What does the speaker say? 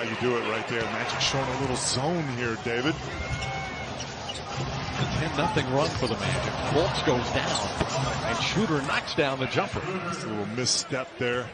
how you do it right there. Magic showing a little zone here, David. 10 nothing run for the Magic. Fultz goes down, and Schroder knocks down the jumper. A little misstep there.